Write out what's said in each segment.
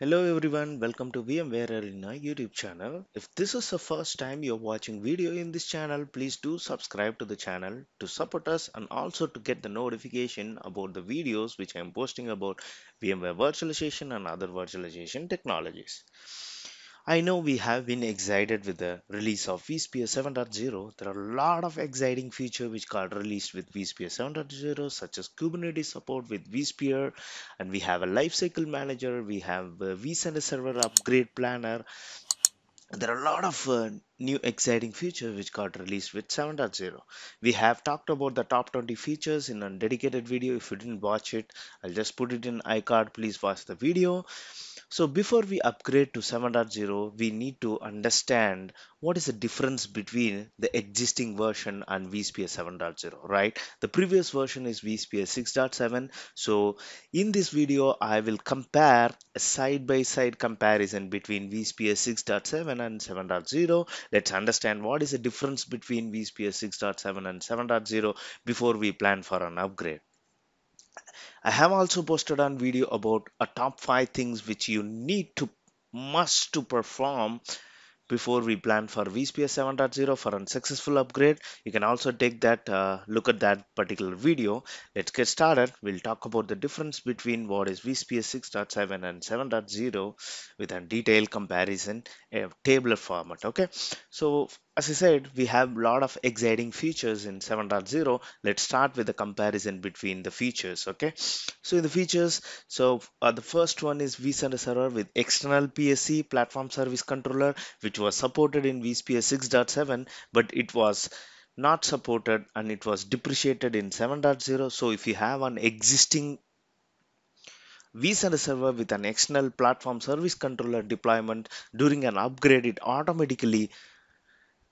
Hello everyone, welcome to VMware Arena YouTube channel. If this is the first time you're watching video in this channel, please do subscribe to the channel to support us and also to get the notification about the videos which I'm posting about VMware virtualization and other virtualization technologies. I know we have been excited with the release of vSphere 7.0. There are a lot of exciting features which got released with vSphere 7.0 such as Kubernetes support with vSphere and we have a lifecycle manager, we have a vCenter server upgrade planner. There are a lot of uh, new exciting features which got released with 7.0. We have talked about the top 20 features in a dedicated video. If you didn't watch it, I'll just put it in iCard. Please watch the video. So before we upgrade to 7.0, we need to understand what is the difference between the existing version and vSphere 7.0, right? The previous version is vSphere 6.7. So in this video, I will compare a side-by-side -side comparison between vSphere 6.7 and 7.0. Let's understand what is the difference between vSphere 6.7 and 7.0 before we plan for an upgrade. I have also posted on video about a top five things which you need to must to perform before we plan for vSphere 7.0 for a successful upgrade. You can also take that uh, look at that particular video. Let's get started. We'll talk about the difference between what is vSphere 6.7 and 7.0 with a detailed comparison, a format. Okay, so as I said, we have a lot of exciting features in 7.0. Let's start with the comparison between the features. Okay, so in the features, so uh, the first one is vCenter server with external PSC platform service controller, which was supported in vSphere 6.7, but it was not supported and it was depreciated in 7.0. So if you have an existing vCenter server with an external platform service controller deployment during an upgrade, it automatically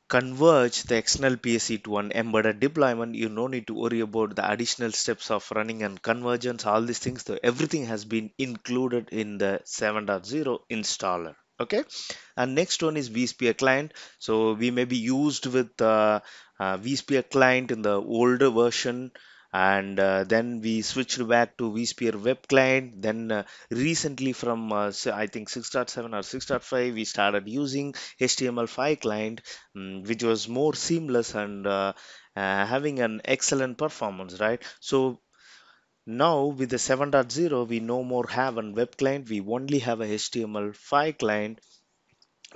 converge the external PSC to an embedded deployment, you no need to worry about the additional steps of running and convergence, all these things. So everything has been included in the 7.0 installer. Okay, and next one is vSphere client. So we may be used with uh, uh, vSphere client in the older version and uh, then we switched back to vSphere web client. Then uh, recently from uh, I think 6.7 or 6.5 we started using HTML5 client um, which was more seamless and uh, uh, having an excellent performance right? So now with the 7.0 we no more have a web client. We only have a HTML5 client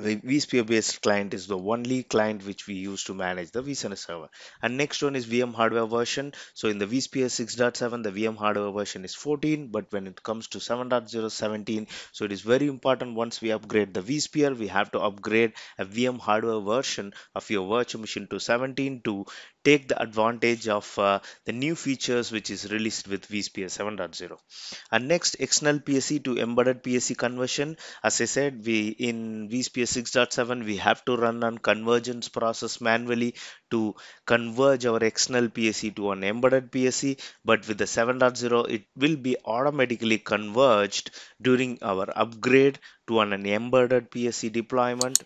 the vSphere based client is the only client which we use to manage the vCenter server. And next one is VM hardware version. So in the vSphere 6.7, the VM hardware version is 14, but when it comes to 7.0, 17. So it is very important once we upgrade the vSphere, we have to upgrade a VM hardware version of your virtual machine to 17 to take the advantage of uh, the new features which is released with vSphere 7.0. And next, external PSC to embedded PSC conversion. As I said, we in vSphere 6.7 we have to run on convergence process manually to converge our external PSC to an embedded PSC. But with the 7.0, it will be automatically converged during our upgrade to an embedded PSC deployment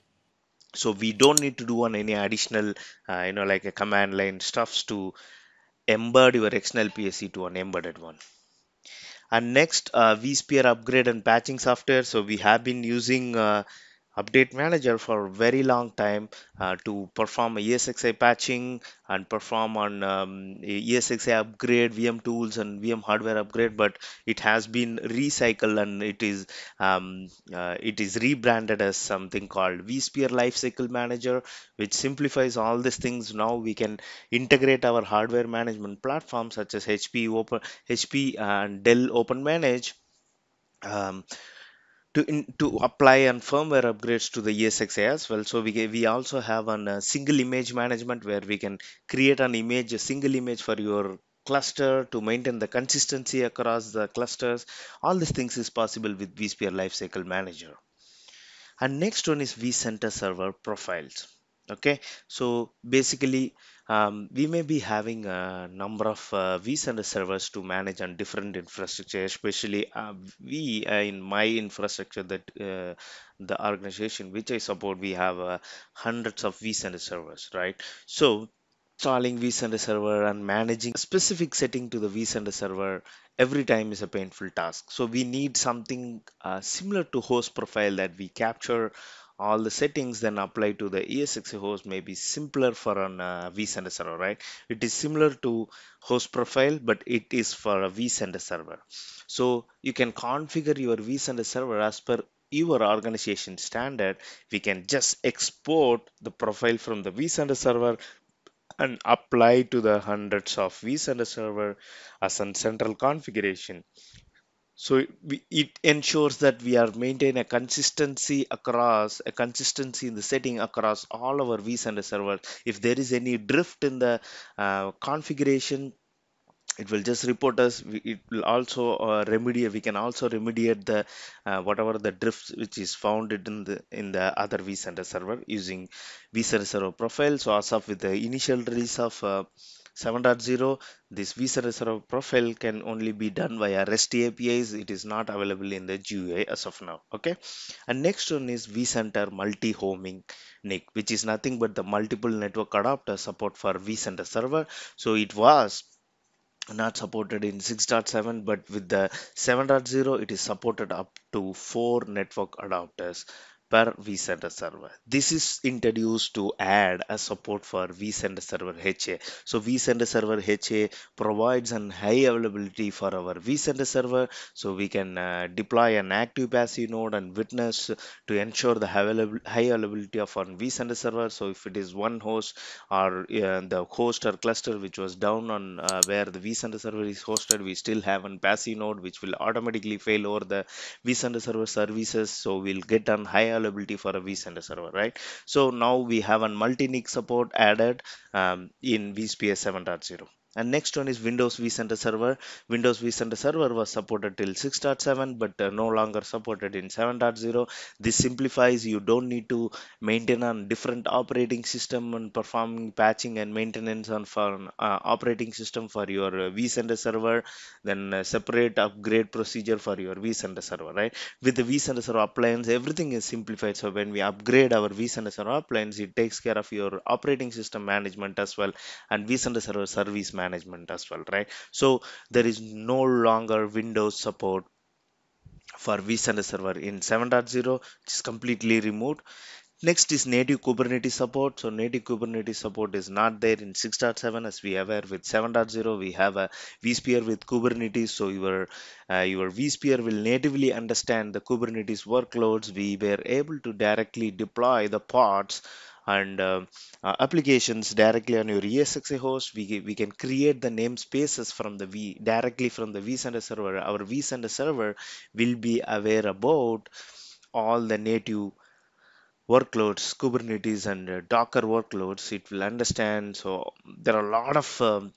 so we don't need to do on any additional uh, you know like a command line stuffs to embed your external PSC to an embedded one. And next uh, vSphere upgrade and patching software. So we have been using uh, update manager for a very long time uh, to perform ESXi patching and perform on um, ESXi upgrade VM tools and VM hardware upgrade but it has been recycled and it is um, uh, it is rebranded as something called vSphere Lifecycle Manager which simplifies all these things. Now we can integrate our hardware management platforms such as HP open HP and Dell Open Manage um, to in, to apply and firmware upgrades to the ESXi as well. So we we also have a uh, single image management where we can create an image, a single image for your cluster to maintain the consistency across the clusters. All these things is possible with vSphere Lifecycle Manager. And next one is vCenter Server Profiles. Okay, so basically um, we may be having a number of uh, vCenter servers to manage on different infrastructure, especially uh, we uh, in my infrastructure that uh, the organization which I support, we have uh, hundreds of vCenter servers, right? So installing vCenter server and managing a specific setting to the vCenter server every time is a painful task. So we need something uh, similar to host profile that we capture all the settings then apply to the ESXi host may be simpler for an uh, vCenter server, right? It is similar to host profile, but it is for a vCenter server. So you can configure your vCenter server as per your organization standard. We can just export the profile from the vCenter server and apply to the hundreds of vCenter server as a central configuration. So it, ensures that we are maintain a consistency across a consistency in the setting across all our vCenter servers. If there is any drift in the uh, configuration, it will just report us it will also uh, remediate we can also remediate the uh, whatever the drifts which is found in the in the other vcenter server using vcenter server profile so as of with the initial release of uh, 7.0 this vcenter server profile can only be done via rest apis it is not available in the gui as of now okay? And next one is vcenter multi-homing NIC which is nothing but the multiple network adapter support for vcenter server. So it was not supported in 6.7 but with the 7.0 it is supported up to four network adapters per vcenter server. This is introduced to add a support for vcenter server ha so vcenter server ha provides an high availability for our vcenter server. So we can uh, deploy an active passive node and witness to ensure the high availability of our vcenter server. So if it is one host or uh, the host or cluster which was down on uh, where the vCenter server is hosted, we still have an passive node which will automatically fail over the vCenter server services. So we'll get an high availability for a vCenter server, right? So now we have a multi-NIC support added um, in vSphere 7.0. And next one is Windows vCenter Server. Windows vCenter Server was supported till 6.7 but uh, no longer supported in 7.0. This simplifies. You don't need to maintain on different operating system and performing patching and maintenance on for an, uh, operating system for your uh, vCenter server. Then a separate upgrade procedure for your vCenter server right? With the vCenter server appliance everything is simplified. So when we upgrade our vCenter server appliance it takes care of your operating system management as well. And vCenter server service management as well right so there is no longer windows support for vCenter server in 7.0 which is completely removed Next is native Kubernetes support. So native Kubernetes support is not there in 6.7 as we aware with 7.0 we have a vSphere with Kubernetes. So your uh, your vSphere will natively understand the Kubernetes workloads. We were able to directly deploy the pods and uh, uh, applications directly on your ESXi host. We, we can create the namespaces from the V directly from the vCenter server. Our vCenter server will be aware about all the native workloads, Kubernetes and uh, Docker workloads, it will understand. So there are a lot of um,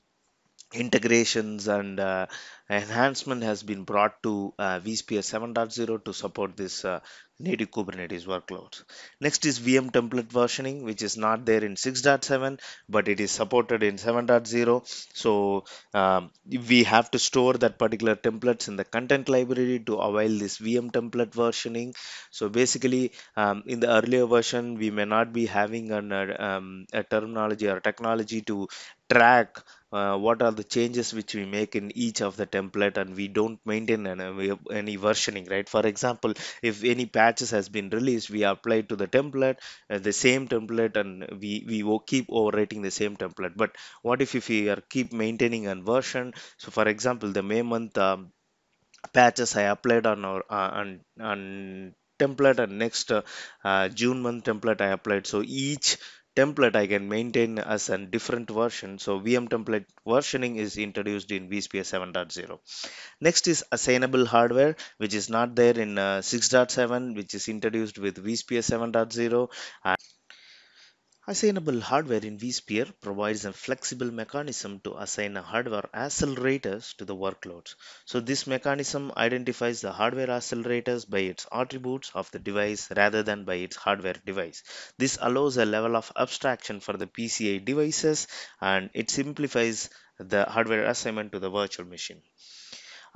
integrations and uh, enhancement has been brought to uh, vSphere 7.0 to support this uh, native Kubernetes workloads. Next is VM template versioning, which is not there in 6.7, but it is supported in 7.0. So um, we have to store that particular templates in the content library to avail this VM template versioning. So basically, um, in the earlier version, we may not be having an, uh, um, a terminology or technology to track uh, what are the changes which we make in each of the template and we don't maintain any, any versioning right? For example if any patches has been released we apply to the template uh, the same template and we we keep overwriting the same template. But what if if we are keep maintaining a version? So for example the may month um, patches I applied on our uh, on, on template and next uh, uh, June month template I applied. So each template I can maintain as a different version. So VM template versioning is introduced in vSphere 7.0. Next is assignable hardware, which is not there in uh, 6.7, which is introduced with vSphere 7.0. Assignable hardware in vSphere provides a flexible mechanism to assign hardware accelerators to the workloads. So this mechanism identifies the hardware accelerators by its attributes of the device rather than by its hardware device. This allows a level of abstraction for the PCI devices and it simplifies the hardware assignment to the virtual machine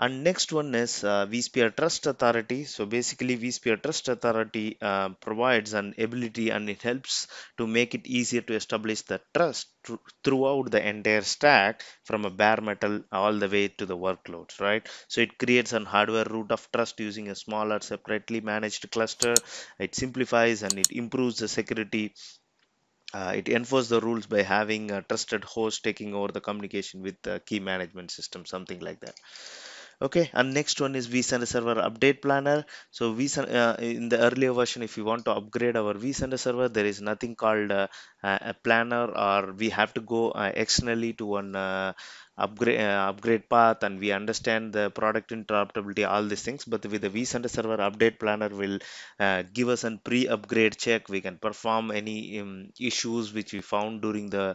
And next one is uh, vSphere Trust Authority. So basically, vSphere Trust Authority uh, provides an ability and it helps to make it easier to establish the trust thr- throughout the entire stack from a bare metal all the way to the workloads, right? So it creates an hardware root of trust using a smaller, separately managed cluster. It simplifies and it improves the security uh, it enforces the rules by having a trusted host taking over the communication with the key management system, something like that. Okay, and next one is vCenter Server Update Planner. So vCenter, uh, in the earlier version, if you want to upgrade our vCenter server, there is nothing called uh, a a planner, or we have to go uh, externally to one uh, upgrade uh, upgrade path, and we understand the product interoperability, all these things. But with the vCenter Server Update Planner, will uh, give us a pre-upgrade check. We can perform any um, issues which we found during the uh,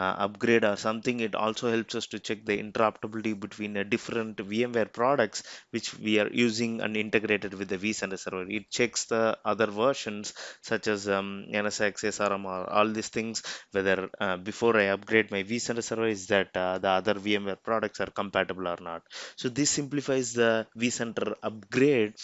upgrade or something. It also helps us to check the interoperability between a different VMware products which we are using and integrated with the vCenter server. It checks the other versions such as um, NSX, SRM, or all these things whether uh, before I upgrade my vCenter server is that uh, the other VMware products are compatible or not. So this simplifies the vCenter upgrade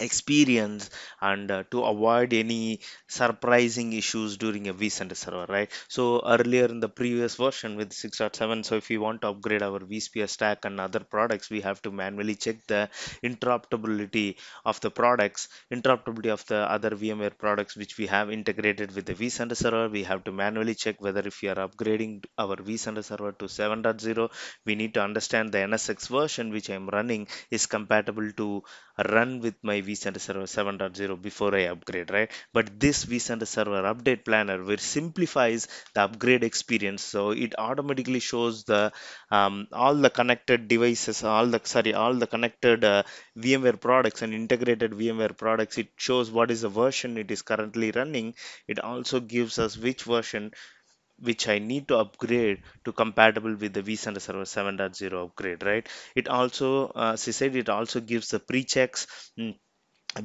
experience and uh, to avoid any surprising issues during a vCenter server, right? So earlier in the previous version with 6.7, so if we want to upgrade our vSphere stack and other products, we have to manually check the interoperability of the products, interoperability of the other VMware products which we have integrated with the vCenter server. We have to manually check whether if we are upgrading our vCenter server to 7.0, we need to understand the NSX version which I am running is compatible to run with my vCenter Server 7.0 before I upgrade, right? But this vCenter Server update planner which simplifies the upgrade experience. So it automatically shows the um, all the connected devices, all the sorry, all the connected uh, VMware products and integrated VMware products. It shows what is the version it is currently running. It also gives us which version which I need to upgrade to compatible with the vCenter Server 7.0 upgrade, right? It also, uh, she said, it also gives the pre-checks mm,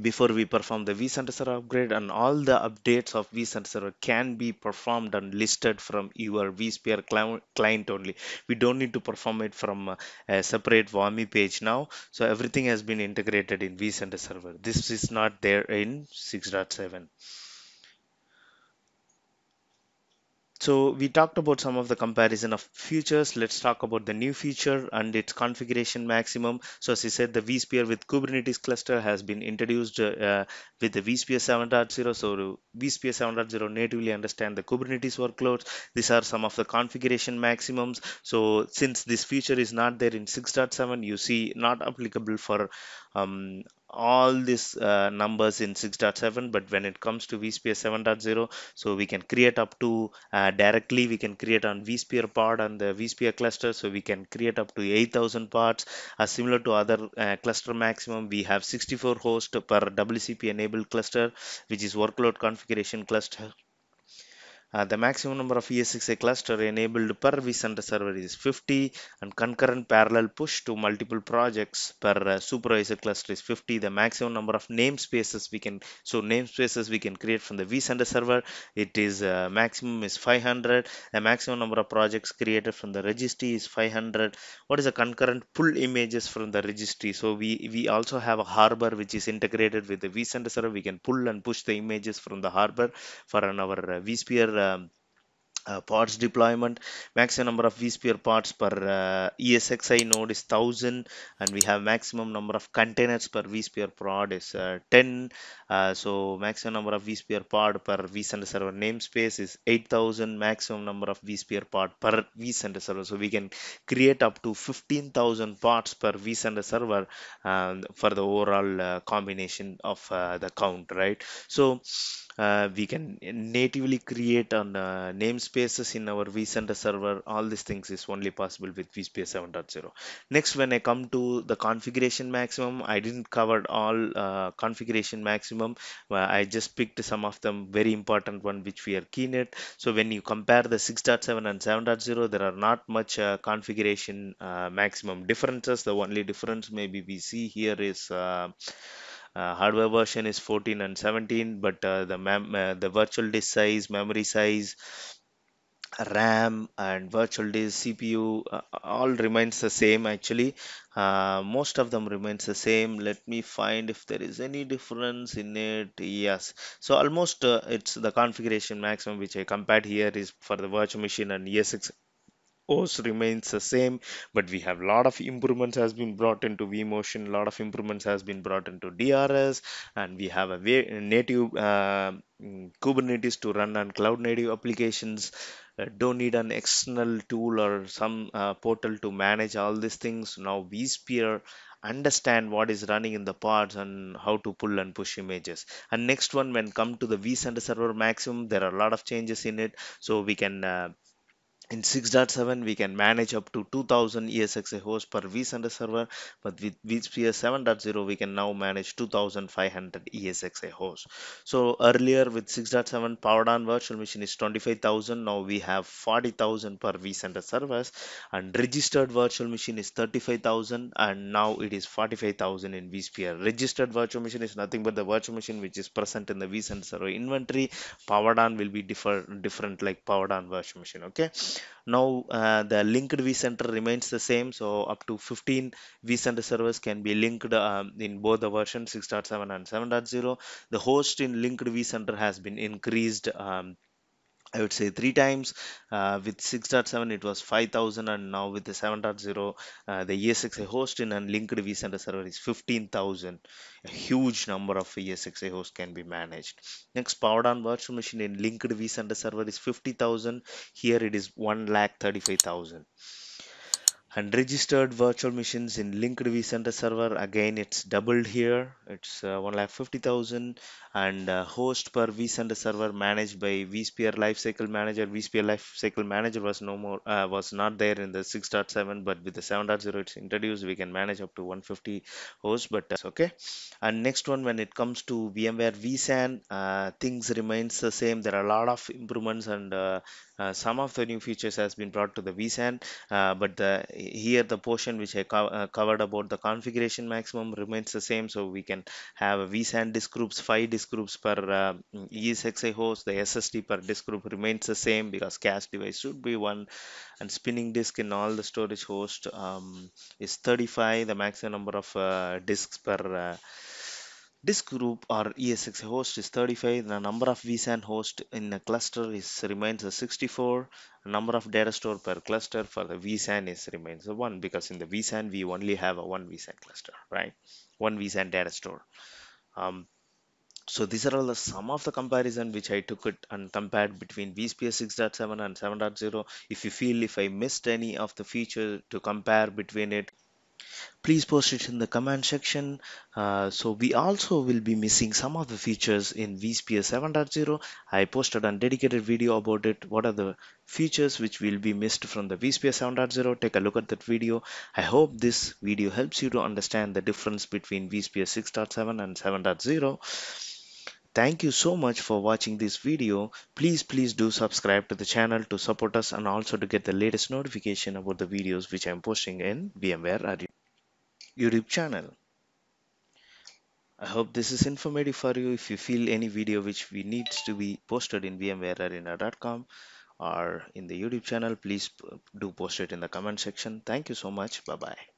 before we perform the vCenter Server upgrade, and all the updates of vCenter Server can be performed and listed from your vSphere client only. We don't need to perform it from a separate VAMI page now. So everything has been integrated in vCenter Server. This is not there in 6.7. So we talked about some of the comparison of features. Let's talk about the new feature and its configuration maximum. So as I said, the vSphere with Kubernetes cluster has been introduced uh, with the vSphere 7.0. So vSphere 7.0 natively understand the Kubernetes workloads. These are some of the configuration maximums. So since this feature is not there in 6.7, you see not applicable for um, all these uh, numbers in 6.7 but when it comes to vsphere 7.0 so we can create up to uh, directly we can create on vsphere pod on the vsphere cluster so we can create up to 8000 pods. Uh, similar to other uh, cluster maximum we have 64 hosts per wcp enabled cluster which is workload configuration cluster uh, the maximum number of ESX cluster enabled per vCenter server is 50 and concurrent parallel push to multiple projects per uh, supervisor cluster is 50. The maximum number of namespaces we can, so namespaces we can create from the vCenter server, it is uh, maximum is 500. The maximum number of projects created from the registry is 500. What is the concurrent pull images from the registry? So we, we also have a harbor which is integrated with the vCenter server. We can pull and push the images from the harbor for an our uh, vSphere um, uh, pods deployment maximum number of vsphere pods per uh, esxi node is 1000 and we have maximum number of containers per vsphere pod is uh, 10 uh, so maximum number of vsphere pod per vcenter server namespace is 8000 maximum number of vsphere pod per vcenter server so we can create up to 15000 pods per vcenter server um, for the overall uh, combination of uh, the count right so uh, we can natively create on uh, namespaces in our vCenter server. All these things is only possible with vSphere 7.0. Next, when I come to the configuration maximum, I didn't cover all configuration maximum. Uh, I just picked some of them very important one which we are keen at. So when you compare the 6.7 and 7.0, there are not much uh, configuration uh, maximum differences. The only difference maybe we see here is uh, uh, hardware version is 14 and 17 but uh, the mem- uh, the virtual disk size memory size RAM and virtual disk, CPU, uh, all remains the same actually. Uh, most of them remains the same. Let me find if there is any difference in it. Yes. So almost uh, it's the configuration maximum which I compared here is for the virtual machine and ESX OS remains the same, but we have a lot of improvements has been brought into vMotion, a lot of improvements has been brought into DRS, and we have a native uh, mm, Kubernetes to run on cloud native applications. Uh, don't need an external tool or some uh, portal to manage all these things. Now vSphere understand what is running in the pods and how to pull and push images. And next one, when come to the vCenter server maximum, there are a lot of changes in it. So we can uh, in 6.7 we can manage up to 2000 ESXi hosts per vCenter server but with vSphere 7.0 we can now manage 2500 ESXi hosts so earlier with 6.7 powered on virtual machine is 25000 now we have 40000 per vCenter servers and registered virtual machine is 35000 and now it is 45000 in vSphere registered virtual machine is nothing but the virtual machine which is present in the vCenter server inventory. Powered on will be different different like powered on virtual machine okay now uh, the linked vCenter remains the same. So up to 15 vCenter servers can be linked um, in both the version 6.7 and 7.0. The host in linked vCenter has been increased um, I would say three times. Uh, with 6.7, it was 5000, and now with the 7.0, uh, the ESXi host in unlinked vCenter server is 15,000. A huge number of ESXi hosts can be managed. Next, powered on virtual machine in linked vCenter server is 50,000. Here it is 1 lakh 35,000 and registered virtual machines in linked vCenter server. Again it's doubled here. It's uh, 1,50,000 and uh, host per vCenter server managed by vSphere Lifecycle Manager. vSphere Lifecycle Manager was no more uh, was not there in the 6.7 but with the 7.0 it's introduced. We can manage up to 150 hosts but that's okay. And next one when it comes to VMware vSAN uh, things remains the same. There are a lot of improvements and uh, uh, some of the new features has been brought to the vSAN uh, but the here the portion which I co uh, covered about the configuration maximum remains the same. So we can have a vSAN disk groups 5 disk groups per uh, ESXi host. The SSD per disk group remains the same because cache device should be one. And spinning disk in all the storage host um, is 35 the maximum number of uh, disks per uh, Disk group or ESX host is 35. The number of vSAN host in a cluster is remains a 64. Number of data store per cluster for the vSAN is remains a 1 because in the vSAN we only have a one vSAN cluster, right? One vSAN data store. Um, so these are all the sum of the comparison which I took it and compared between vSphere 6.7 and 7.0. If you feel if I missed any of the feature to compare between it, please post it in the comment section. Uh, so we also will be missing some of the features in vSphere 7.0 I posted a dedicated video about it. What are the features which will be missed from the vSphere 7.0 take a look at that video. I hope this video helps you to understand the difference between vSphere 6.7 and 7.0 Thank you so much for watching this video. Please, please do subscribe to the channel to support us and also to get the latest notification about the videos which I'm posting in VMware YouTube channel. I hope this is informative for you. If you feel any video which we needs to be posted in vmwarearena.com or in the YouTube channel, please do post it in the comment section. Thank you so much. Bye bye.